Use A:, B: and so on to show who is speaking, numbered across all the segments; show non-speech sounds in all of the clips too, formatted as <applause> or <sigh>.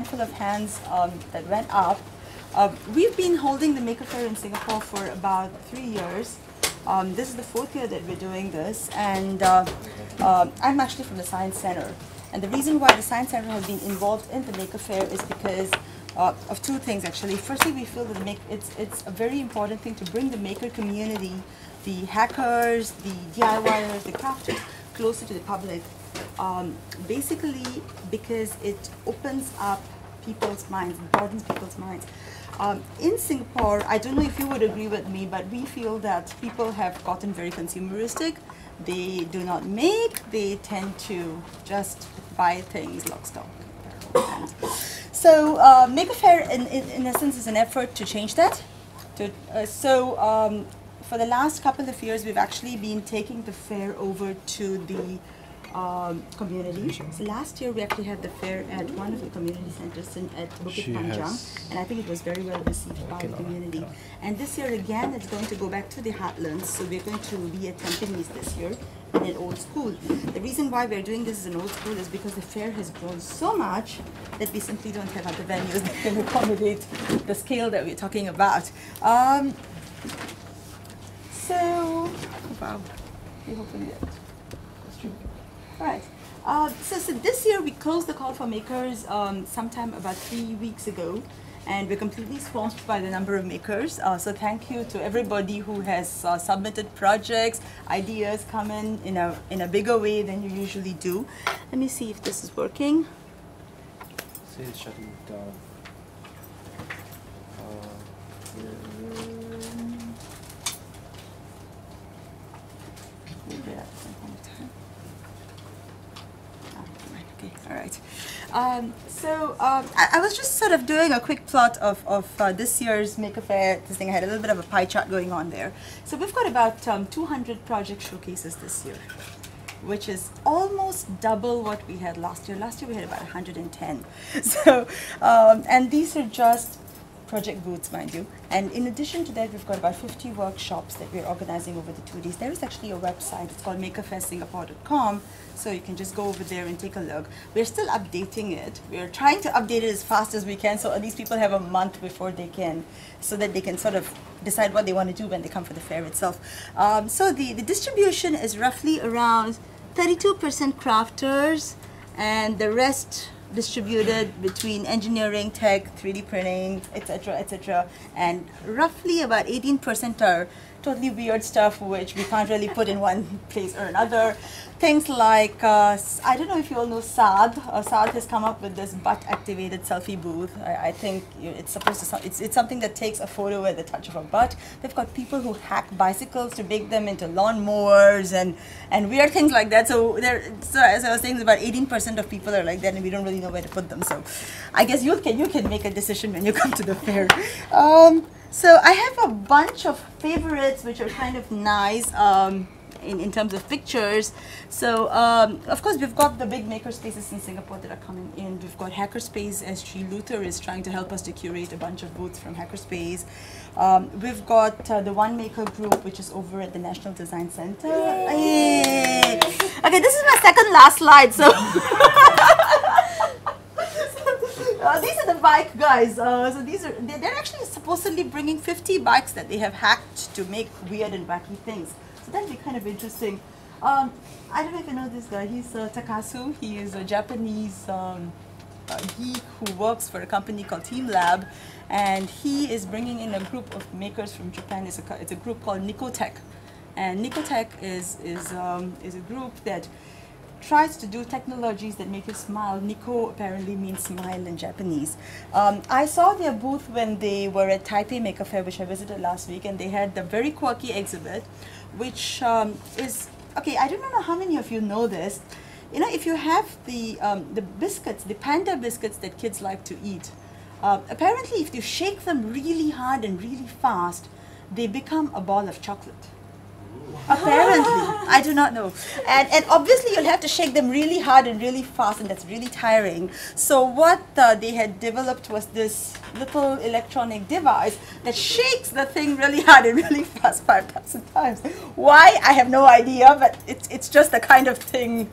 A: handful of hands um, that went up. Uh, we've been holding the Maker Faire in Singapore for about three years. Um, this is the fourth year that we're doing this, and uh, uh, I'm actually from the Science Center. And the reason why the Science Center has been involved in the Maker Faire is because uh, of two things actually. Firstly, we feel that it's, it's a very important thing to bring the maker community, the hackers, the DIYers, the crafters, closer to the public. Um, basically, because it opens up people's minds, broadens people's minds. Um, in Singapore, I don't know if you would agree with me, but we feel that people have gotten very consumeristic. They do not make, they tend to just buy things lock, stock. So uh, Maker Faire, in, in, in essence, is an effort to change that. To, uh, so um, for the last couple of years, we've actually been taking the fair over to the um, community. So last year we actually had the fair at one of the community centers in, at Bukit
B: She
A: Panjang, and I think it was very well received by the community. And this year again, it's going to go back to the heartlands. So we're going to be at Tampines this year in an old school. The reason why we're doing this as an old school is because the fair has grown so much that we simply don't have other venues <laughs> that can accommodate the scale that we're talking about. Um, so, wow, we hopefully that. That's true. Right. Uh, so, so this year we closed the call for makers um, sometime about three weeks ago, and we're completely swamped by the number of makers. Uh, so thank you to everybody who has uh, submitted projects, ideas come in in a in a bigger way than you usually do. Let me see if this is working.
B: Say it's shutting down. Uh,
A: Maybe that's some kind of time. Ah, right, Okay, all right. Um, so um, I, I was just sort of doing a quick plot of, of uh, this year's Maker Faire. This thing I had a little bit of a pie chart going on there. So we've got about um, 200 project showcases this year, which is almost double what we had last year. Last year we had about 110. <laughs> So um, and these are just project booths, mind you. And in addition to that, we've got about 50 workshops that we're organizing over the two days. There is actually a website, it's called makerfairesingapore.com, so you can just go over there and take a look. We're still updating it. We're trying to update it as fast as we can, so at least people have a month before they can, so that they can sort of decide what they want to do when they come for the fair itself. Um, so the, the distribution is roughly around 32% crafters, and the rest distributed between engineering, tech, 3D printing, etc., etc. And roughly about 18% are totally weird stuff which we can't really put in one place or another. Things like, uh, I don't know if you all know Saad. Uh, Saad has come up with this butt-activated selfie booth. I, I think it's supposed to, it's, it's something that takes a photo at the touch of a butt. They've got people who hack bicycles to make them into lawnmowers and, and weird things like that. So there, so as I was saying, about 18% of people are like that and we don't really know where to put them. So I guess you can, you can make a decision when you come to the fair. Um, so I have a bunch of favorites which are kind of nice. Um, in, in terms of pictures. So, um, of course, we've got the big maker spaces in Singapore that are coming in. We've got Hackerspace, SG Luther is trying to help us to curate a bunch of booths from Hackerspace. Um, we've got uh, the One Maker group, which is over at the National Design Center. Yay. Okay, this is my second last slide. So, <laughs> uh, these are the bike guys. Uh, so these are they're, actually supposedly bringing 50 bikes that they have hacked to make weird and wacky things. So that'd be kind of interesting. Um, I don't you know this guy. He's uh, Takasu. He is a Japanese um, uh, geek who works for a company called Team Lab, and he is bringing in a group of makers from Japan. It's a, it's a group called Nicotech, and Nicotech is is um, is a group that tries to do technologies that make you smile. Nico apparently means smile in Japanese. Um, I saw their booth when they were at Taipei Maker Faire, which I visited last week, and they had the very quirky exhibit, which um, is okay. I don't know how many of you know this. You know, if you have the um, the biscuits, the panda biscuits that kids like to eat, uh, apparently, if you shake them really hard and really fast, they become a ball of chocolate. Apparently, I do not know. And, and obviously, you'll have to shake them really hard and really fast, and that's really tiring. So, what uh, they had developed was this little electronic device that shakes the thing really hard and really <laughs> fast 5,000 times. Why? I have no idea, but it's, it's just the kind of thing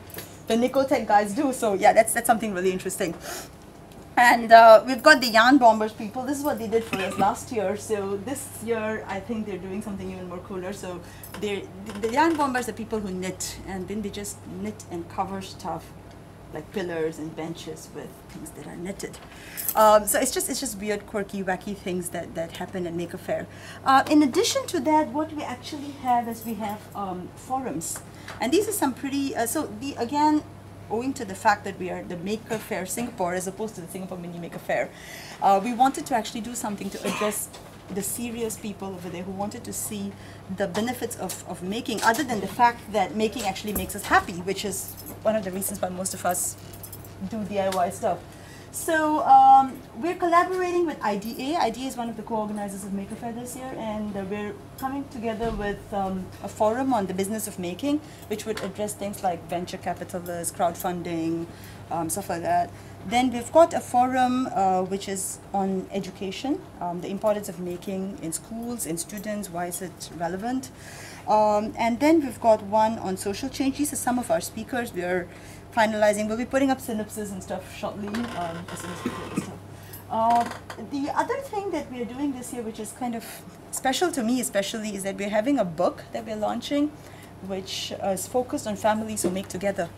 A: the Nicotech guys do. So, yeah, that's, that's something really interesting. And uh, we've got the yarn bombers people. This is what they did for us last year. So this year, I think they're doing something even more cooler. So the, yarn bombers are people who knit, and then they just knit and cover stuff like pillars and benches with things that are knitted. Um, so it's just it's just weird, quirky, wacky things that, that happen at Maker Faire. Uh, in addition to that, what we actually have is we have um, forums, and these are some pretty. Uh, so the again, owing to the fact that we are the Maker Faire Singapore as opposed to the Singapore Mini Maker Faire, uh, we wanted to actually do something to address the serious people over there who wanted to see the benefits of, of making, other than the fact that making actually makes us happy, which is one of the reasons why most of us do DIY stuff. So um, we're collaborating with IDA. IDA is one of the co-organizers of Maker Faire this year, and uh, we're coming together with um, a forum on the business of making, which would address things like venture capitalists, crowdfunding, um, stuff like that. Then we've got a forum uh, which is on education, um, the importance of making in schools, in students, why is it relevant? Um, and then we've got one on social change. These are some of our speakers. We are finalizing. We'll be putting up synopses and stuff shortly um. Uh, the other thing that we are doing this year, which is kind of special to me, especially, is that we're having a book that we're launching, which is focused on families who make together.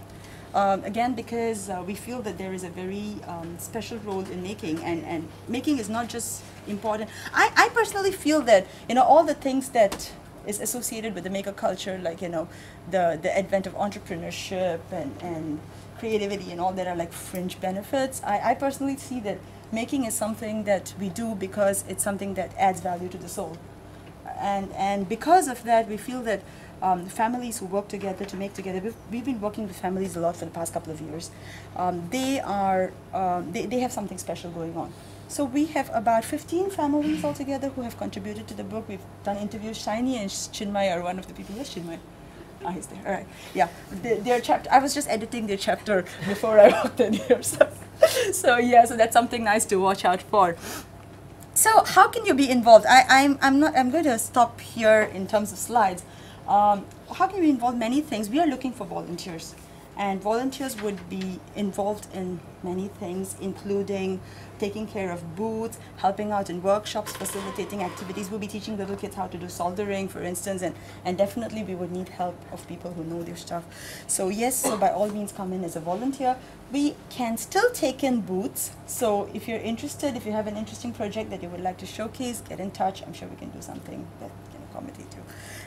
A: Um, again, because uh, we feel that there is a very um, special role in making, and, and making is not just important. I, I personally feel that you know all the things that is associated with the maker culture, like you know the the advent of entrepreneurship and, and creativity and all that are like fringe benefits. I, I personally see that making is something that we do because it's something that adds value to the soul, and and because of that, we feel that um, families who work together to make together. We've, we've been working with families a lot for the past couple of years. Um, they are um, they, they have something special going on. So we have about 15 families altogether who have contributed to the book. We've done interviews. Shiny and Chinmay are one of the people. Where's Chinmay? Ah, he's there. All right. Yeah. The, their chapter. I was just editing their chapter before I walked in here. So, so yeah. So that's something nice to watch out for. So how can you be involved? I, I'm, I'm not. I'm going to stop here in terms of slides. Um, how can we involve many things? We are looking for volunteers, and volunteers would be involved in many things, including taking care of booths, helping out in workshops, facilitating activities. We'll be teaching little kids how to do soldering, for instance, and, and definitely we would need help of people who know their stuff. So yes, so by all means come in as a volunteer. We can still take in booths. So if you're interested, if you have an interesting project that you would like to showcase, get in touch. I'm sure we can do something that can accommodate you.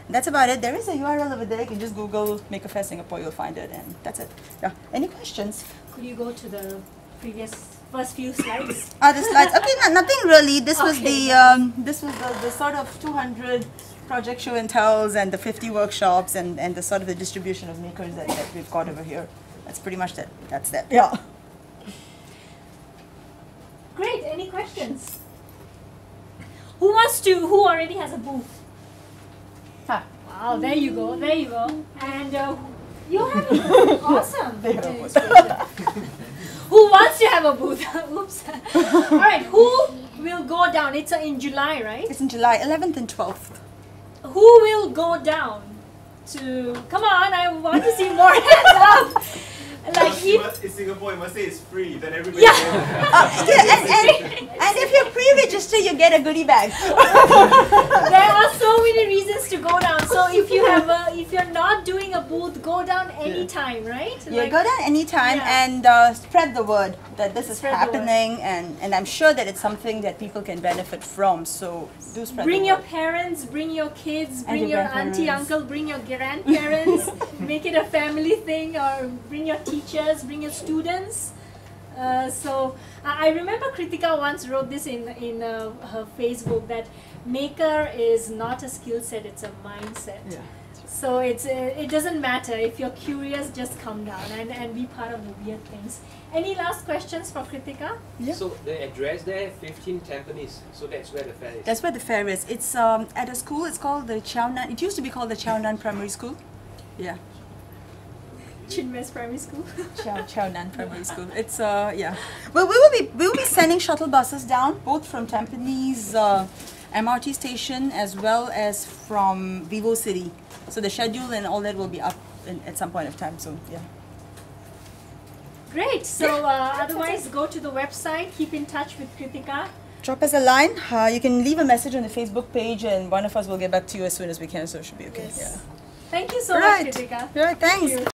A: And that's about it. There is a URL over there. You can just Google Maker Faire Singapore. You'll find it, and that's it. Yeah. Any questions?
C: Could you go to the previous first few slides?
A: Ah, the slides. Okay, no, nothing really. This was the um, this was the, the sort of 200 project show and tells and the 50 workshops and, and the sort of the distribution of makers that, that we've got over here. That's pretty much that. That's that. Yeah.
C: Great. Any questions? Who wants to? Who already has a booth? Wow. There you go. There you go. And uh, you have a booth. <laughs> Awesome.
A: They have a booth. <laughs>
C: Who wants to have a booth? <laughs> Oops. All right. Who will go down? It's uh, in July, right?
A: It's in July 11th and 12th.
C: Who will go down to? Come on! I want to see more hands up. Like
D: You
C: if
D: must- in Singapore, you must say it's free, then everybody
C: Yeah.
D: knows. <laughs>
A: Uh, yeah, and, and, and if you pre-register, you get a goodie bag. <laughs>
C: there are so many reasons to go down. So if you have a, if you're not doing a booth, go down anytime, right?
A: Yeah,
C: Like-
A: go down anytime
C: Yeah.
A: and uh, spread the word that this is
C: Spread
A: happening, and, and I'm sure that it's something that people can benefit from. So do spread
C: Bring
A: the
C: your
A: word.
C: parents, bring your kids,
A: And
C: bring
A: your
C: your auntie, uncle, bring your <laughs> grandparents. make it a family thing, or bring your teachers, bring your students. Uh, so I I remember Kiruthika once wrote this in in uh, her Facebook that maker is not a skill set; it's a mindset.
A: Yeah.
C: So it's uh, it doesn't matter if you're curious, just come down and, and be part of the weird things. Any last questions for Kiruthika?
A: Yeah.
B: So the address there, 15 Tampines. So that's where the fair is.
A: That's where the fair is. It's um, at a school. It's called the Chow Nan. It used to be called the Chow Nan Primary School. Yeah,
C: Chinmay's Primary School. <laughs>
A: Chow Chow Nan Primary School. <laughs> It's uh yeah. Well, we will be we will be sending shuttle buses down both from Tampines uh, MRT station as well as from Vivo City. So the schedule and all that will be up in, at some point of time. So yeah.
C: Great. So uh, otherwise, go to the website. Keep in touch with Kiruthika.
A: Drop us a line. Uh, you can leave a message on the Facebook page, and one of us will get back to you as soon as we can. So it should be okay.
C: Yes.
A: Yeah.
C: Thank you so
A: Right.
C: much, Kiruthika.
A: Right. Thanks.
C: you.